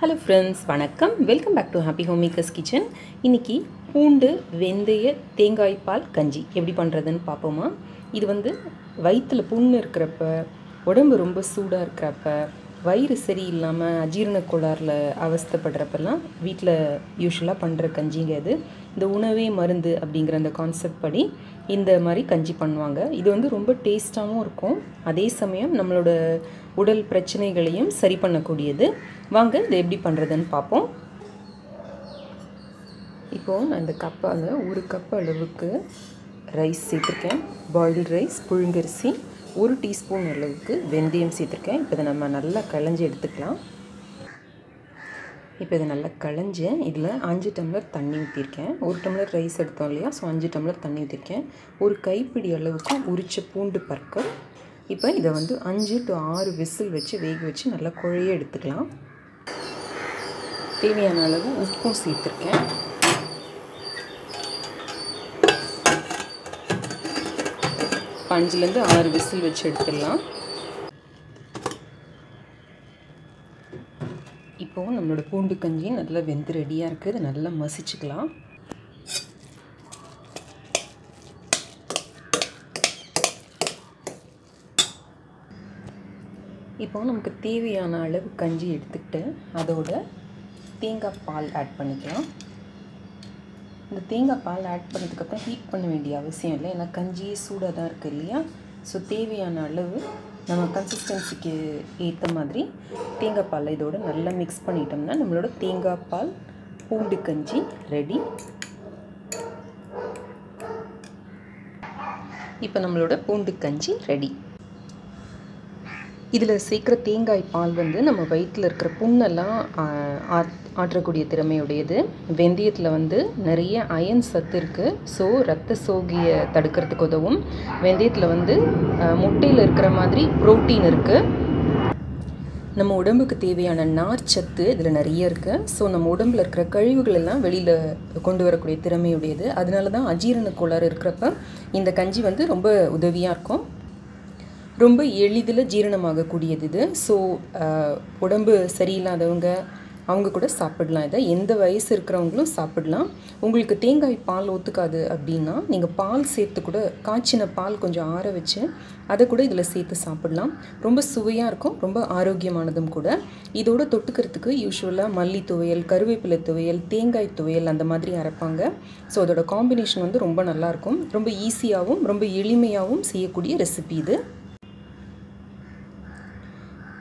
Hello friends வணக்கம். Welcome back to happy home makers kitchen இன்றைக்கி பூண்டு வெந்தய தேங்காய் பால் கஞ்சி எப்படி பண்ணுறதுன்னு பார்ப்போமா? இது வந்து வயிற்றில் புண்ணு இருக்கிறப்ப உடம்பு ரொம்ப சூடாக இருக்கிறப்ப வயிறு சரியில்லாமல் அஜீரண கோளாறில் அவஸ்தைப்படுறப்பெல்லாம் வீட்டில் யூஸ்வலாக பண்ணுற கஞ்சிங்க இது. இந்த உணவே மருந்து அப்படிங்கிற அந்த கான்செப்ட் படி இந்த மாதிரி கஞ்சி பண்ணுவாங்க. இது வந்து ரொம்ப டேஸ்ட்டாகவும் இருக்கும். அதே சமயம் நம்மளோட உடல் பிரச்சனைகளையும் சரி பண்ணக்கூடியது. வாங்க இதை எப்படி பண்ணுறதுன்னு பார்ப்போம். இப்போது நான் இந்த கப்பால் ஒரு கப் அளவுக்கு ரைஸ் சேர்த்துருக்கேன். பாயில்டு ரைஸ் புழுங்கரிசி ஒரு டீஸ்பூன் அளவுக்கு வெந்தயம் சேர்த்துருக்கேன். இப்போ இதை நம்ம நல்லா களைஞ்சி எடுத்துக்கலாம். இப்போ இதை நல்லா களைஞ்சேன் இதில் அஞ்சு டம்ளர் தண்ணி ஊற்றிருக்கேன். ஒரு டம்ளர் ரைஸ் எடுத்தோம் இல்லையா? ஸோ அஞ்சு டம்ளர் தண்ணி ஊற்றிருக்கேன். ஒரு கைப்பிடி அளவுக்கு உரிச்ச பூண்டு பற்கள் இப்போ இதை வந்து அஞ்சு டு ஆறு விசில் வச்சு வேக வச்சு நல்லா குழைய எடுத்துக்கலாம். தேவையான அளவு உப்பும் சேர்த்துருக்கேன். அஞ்சுலேருந்து ஆறு விசில் வச்சு எடுத்துடலாம். இப்போது நம்மளோட பூண்டு கஞ்சி நல்லா வெந்து ரெடியாக இருக்குது இதை நல்லா மசிச்சுக்கலாம். இப்போ நமக்கு தேவையான அளவு கஞ்சி எடுத்துக்கிட்டு அதோட தேங்காய் பால் ஆட் பண்ணிக்கலாம். இந்த தேங்காய் பால் ஆட் பண்ணதுக்கப்புறம் ஹீட் பண்ண வேண்டிய அவசியம் இல்லை. ஏன்னா கஞ்சியே சூடாக தான் இருக்குது இல்லையா? ஸோ தேவையான அளவு நம்ம கன்சிஸ்டன்சிக்கு ஏற்ற மாதிரி தேங்காய் பால் நல்லா மிக்ஸ் பண்ணிட்டோம்னா நம்மளோட தேங்காய் பால் பூண்டு கஞ்சி ரெடி இப்போ நம்மளோட பூண்டு கஞ்சி ரெடி இதில் சேர்க்குற தேங்காய் பால் வந்து நம்ம வயிற்றில் இருக்கிற புண்ணெல்லாம் ஆற்றக்கூடிய திறமையுடையது. வெந்தயத்தில் வந்து நிறைய அயன் சத்து இருக்குது ஸோ ரத்த சோகியை தடுக்கிறதுக்கு உதவும். வெந்தயத்தில் வந்து முட்டையில் இருக்கிற மாதிரி ப்ரோட்டீன் இருக்குது நம்ம உடம்புக்கு தேவையான நார்ச்சத்து இதில் நிறைய இருக்குது ஸோ நம்ம உடம்பில் இருக்கிற கழிவுகள் எல்லாம் வெளியில் கொண்டு வரக்கூடிய திறமையுடையது. அதனால தான் அஜீரண கோளாறு இருக்கிறப்ப இந்த கஞ்சி வந்து ரொம்ப உதவியாக இருக்கும். ரொம்ப எளிதில் ஜீரணமாகக்கூடியது இது. ஸோ உடம்பு சரியில்லாதவங்க அவங்க கூட சாப்பிடலாம். இதை எந்த வயசு இருக்கிறவங்களும் சாப்பிடலாம். உங்களுக்கு தேங்காய் பால் ஒத்துக்காது அப்படின்னா நீங்கள் பால் சேர்த்து கூட காய்ச்சின பால் கொஞ்சம் ஆற வச்சு அதை கூட இதில் சேர்த்து சாப்பிடலாம். ரொம்ப சுவையாக இருக்கும் ரொம்ப ஆரோக்கியமானதும் கூட. இதோட தொட்டுக்கிறதுக்கு யூஸ்வலாக மல்லி துவையல் கருவேப்பிலை துவையல் தேங்காய் துவையல் அந்த மாதிரி அரைப்பாங்க. ஸோ அதோட காம்பினேஷன் வந்து ரொம்ப நல்லாயிருக்கும் ரொம்ப ஈஸியாகவும் ரொம்ப எளிமையாகவும் செய்யக்கூடிய ரெசிபி இது.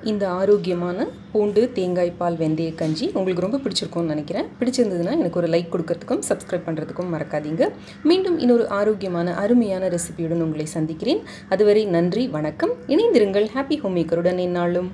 இந்த ஆரோக்கியமான பூண்டு தேங்காய் பால் வெந்தய கஞ்சி உங்களுக்கு ரொம்ப பிடிச்சிருக்கும்னு நினைக்கிறேன். பிடிச்சிருந்ததுன்னா எனக்கு ஒரு லைக் கொடுக்கறதுக்கும் சப்ஸ்கிரைப் பண்ணுறதுக்கும் மறக்காதீங்க. மீண்டும் இன்னொரு ஆரோக்கியமான அருமையான ரெசிபியுடன் உங்களை சந்திக்கிறேன். அதுவரை நன்றி வணக்கம். இணைந்திருங்கள். ஹாப்பி ஹோம் மேக்கருடன் என்னாலும்